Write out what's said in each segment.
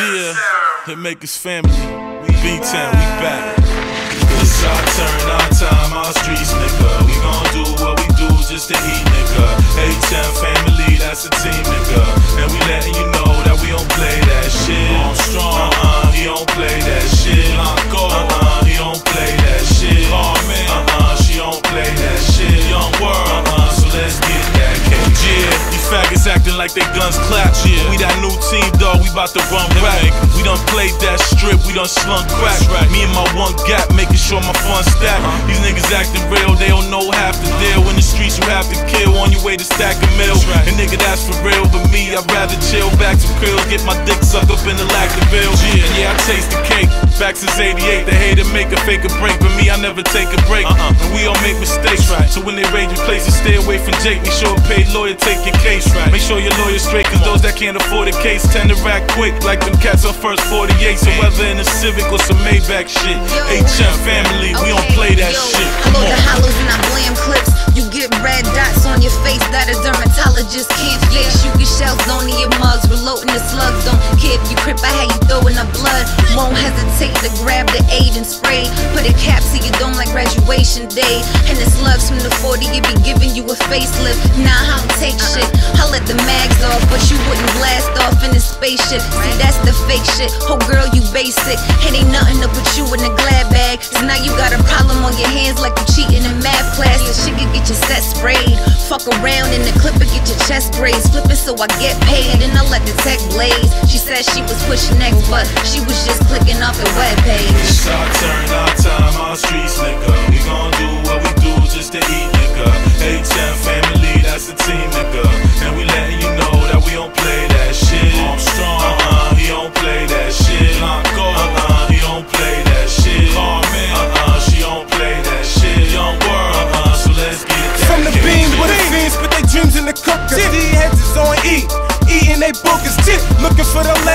Yeah, Hitmakerz family. B-Town, we back. It's our turn, our time, our streets, nigga. We gon' do what we do just to eat, nigga. A-Town family, that's a team, nigga. And we letting you know faggots acting like they guns clap. Yeah, we that new team, dog, we bout to run back. We done played that strip, we done slung crack. Me and my one gap, making sure my fun stack. Uh-huh. These niggas acting real, they don't know half the deal. In the streets, you have to kill way to stack a mill. And nigga, that's for real, but me, I'd rather chill back some pills, get my dick sucked up in the Lactaville. Yeah, and yeah, I taste the cake. Back since 88, the hater make a fake a break, but me, I never take a break. And we all make mistakes, right? So when they raid your places, stay away from Jake. Make sure a paid lawyer take your case, right? Make sure your lawyer's straight, cause those that can't afford a case tend to rack quick, like them cats on first 48. So whether in a Civic or some Maybach shit, HM family, reloading the slugs. Don't crip, I had you throwing the blood. Won't hesitate to grab the aid and spray. Put a cap to your dome like graduation day. And the slugs from the 40, it be giving you a facelift. Nah, I don't take shit. I let the mags off, but you wouldn't blast off in the spaceship. See, that's the fake shit. Oh, girl, you basic. It ain't nothing to put you in a glad bag. So now you got a problem on your hands like you cheating in math class. This shit could get your set sprayed. Fuck around in the clip and get your chest raised. Flip it so I get paid. And I let the tech blaze. She said she was pushing next, but she was just clicking off the webpage. It's our turn, our time, our streets, nigga. We gon' do what we do just to eat, nigga. HM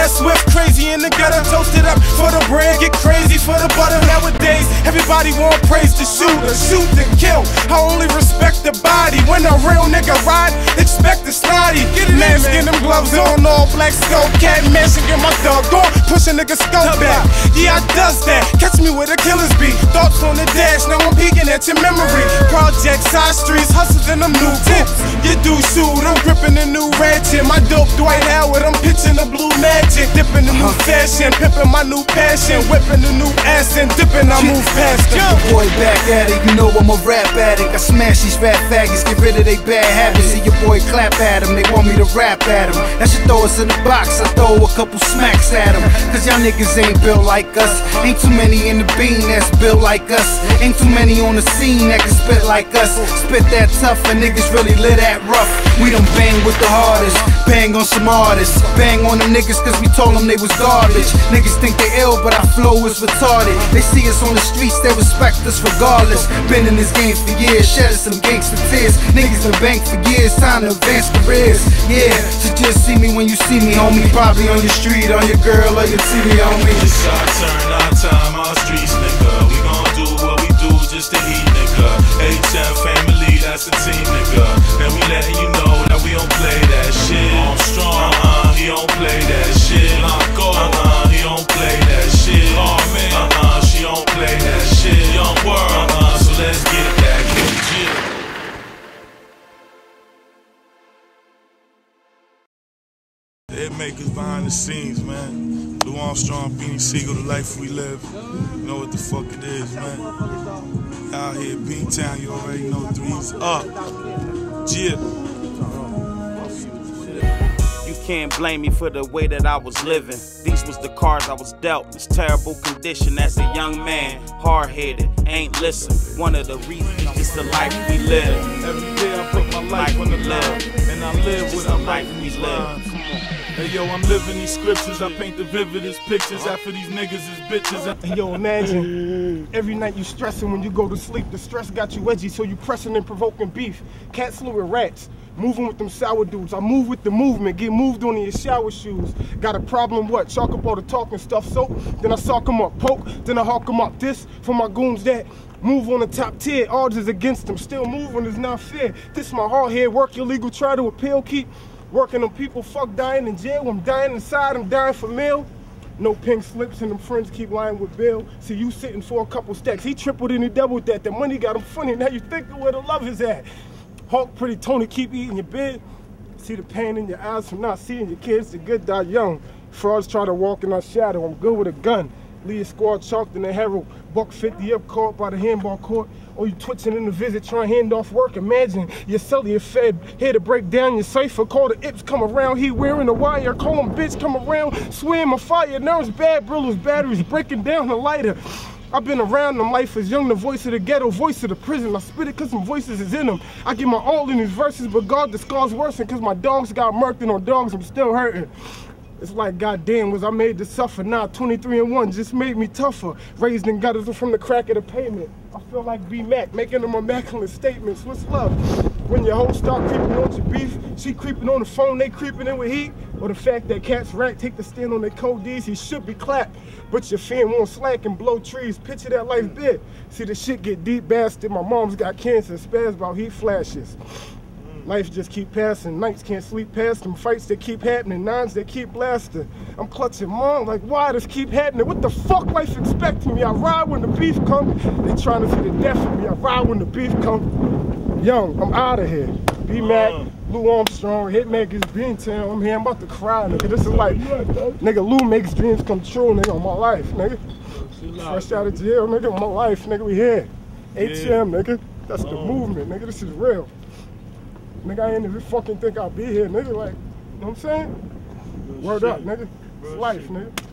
last whip, crazy in the gutter. Toasted up for the bread, get crazy for the butter. Nowadays, everybody want praise to shoot shooter, shoot to kill. I only respect the body. When a real nigga ride, expect the slidey. Get it man, skin them gloves on, all black skull cat mansion, get my dog on. Push a nigga skull back. Yeah, I does that. Catch me with a killer's beat. Thoughts on the dash, now I'm peeking at your memory. Project side streets, hustles in them new tips. You do shoot, I'm gripping the new ratchet. My dope Dwight Howard, I'm pitching the blue magic. Dipping the new fashion, pimping my new passion. Whipping the new ass and dipping, I move past them. Boy back at it, you know I'm a rap addict. I smash these fat faggots, get rid of they bad habits. See your boy clap at they want me to rap at them. That should throw us in the box, I throw a couple smacks at them. Cause y'all niggas ain't built like us. Ain't too many in the bean that's built like us. Ain't too many on the scene that can spit like us. Spit that tough and niggas really live that rough. We done bang with the hardest, bang on some artists. Bang on them niggas cause we told them they was garbage. Niggas think they ill, but our flow is retarded. They see us on the streets, they respect us regardless. Been in this game for years, shedding some gangster tears. Niggas been banked for years, time to advance careers. Yeah, so just see me when you see me, homie. Probably on your street, on your girl, or your TV, homie. It's our turn, our time, our streets, nigga. We gon' do what we do just to eat, nigga. HM family, that's the team, nigga. And we letting you know that we don't play that shit. I'm Hitmakerz behind the scenes, man. Lou Armstrong, Beanie Sigel, the life we live. You know what the fuck it is, man. Out here, B-Town, you already know threes up. Yeah. You can't blame me for the way that I was living. These was the cards I was dealt. This terrible condition as a young man. Hard headed, ain't listen. One of the reasons it's the life we live. Every day I put my life on the line, and I live I write in these lines. Hey yo, I'm living these scriptures. I paint the vividest pictures after these niggas is bitches. And yo, imagine every night you stressing when you go to sleep. The stress got you edgy, so you pressing and provoking beef. Cats slew with rats. Moving with them sour dudes. I move with the movement. Get moved on in your shower shoes. Got a problem, what? Chalk up all the talking stuff. So then I sock sock 'em up. Poke. Then I hawk hawk 'em up. This for my goons that move on the top tier. Odds is against them. Still moving is not fair. This my hard head. Work illegal. Try to appeal. Keep working on people. Fuck dying in jail. I'm dying inside. I'm dying for meal. No pink slips and them friends keep lying with Bill. See you sitting for a couple stacks. He tripled and he doubled that. The money got him funny. Now you think of where the love is at. Hawk pretty Tony keep eating your bed. See the pain in your eyes from not seeing your kids. The good die young. Frauds try to walk in our shadow. I'm good with a gun. Lead squad chalked in the herald. Buck 50 up caught by the handball court. Or you twitching in the visit trying to hand off work. Imagine your cellular fed here to break down your cipher. Call the Ips come around. He wearing a wire. Call him bitch come around. Swim a fire. Nerves bad. Brillers batteries breaking down the lighter. I've been around them, life is young, the voice of the ghetto, voice of the prison. I spit it cause some voices is in them. I get my all in these verses, but God, the scars worsen cause my dogs got murked and on dogs I'm still hurting. It's like, goddamn, was I made to suffer? Nah, 23 and 1 just made me tougher. Raised in gutters from the crack of the pavement. I feel like B Mac, making them immaculate statements. What's love? When your hoe start creeping on your beef, she creeping on the phone, they creeping in with heat. Or the fact that cats rat take the stand on their cold D's, he should be clapped. But your fan won't slack and blow trees. Picture that life bit. See the shit get deep bastard. My mom's got cancer, spaz about heat flashes. Life just keep passing. Nights can't sleep past them. Fights that keep happening. Nines that keep lasting. I'm clutching mom like, why does keep happening? What the fuck life expecting me? I ride when the beef come. They trying to see the death of me. I ride when the beef come. Young, I'm out of here. B Mac, Lou Armstrong, Hitmakerz, Beantown. I'm here. I'm about to cry, nigga. This is like, nigga, Lou makes dreams come true, nigga, on my life, nigga. Fresh out of jail, nigga, on my life, nigga. We here. HM, nigga. That's the oh. movement, nigga. This is real. Nigga, I ain't even fucking think I'll be here, nigga. Like, you know what I'm saying? Word shit. up, nigga. It's Real life, shit. nigga.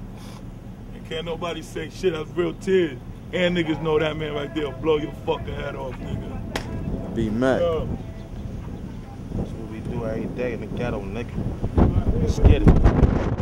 And can't nobody say shit. That's real tears. And niggas know that man right there will blow your fucking head off, nigga. Be mad. Yeah. That's what we do every day in the ghetto, nigga. Let's get it.